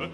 Gott,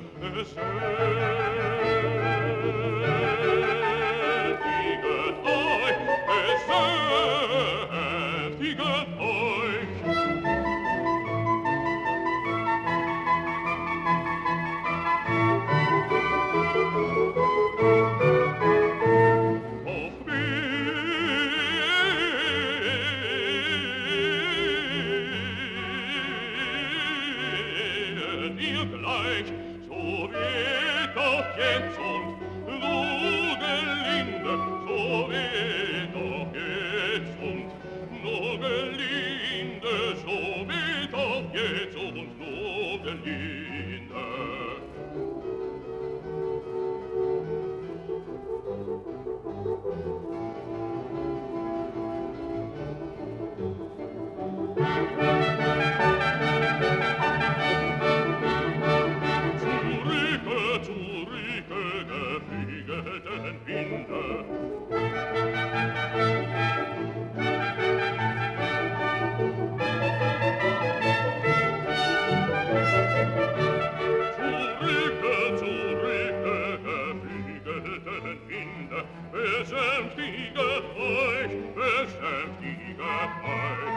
Stunde schon mit auf geht's und nur Berlin. beschäftige euch, beschäftige euch.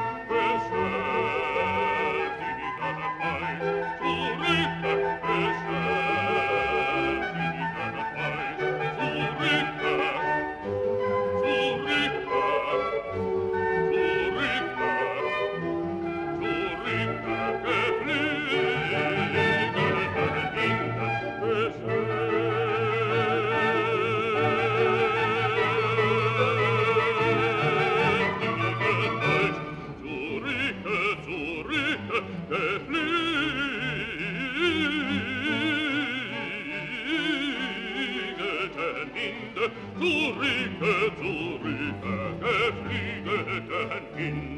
fliegeten hin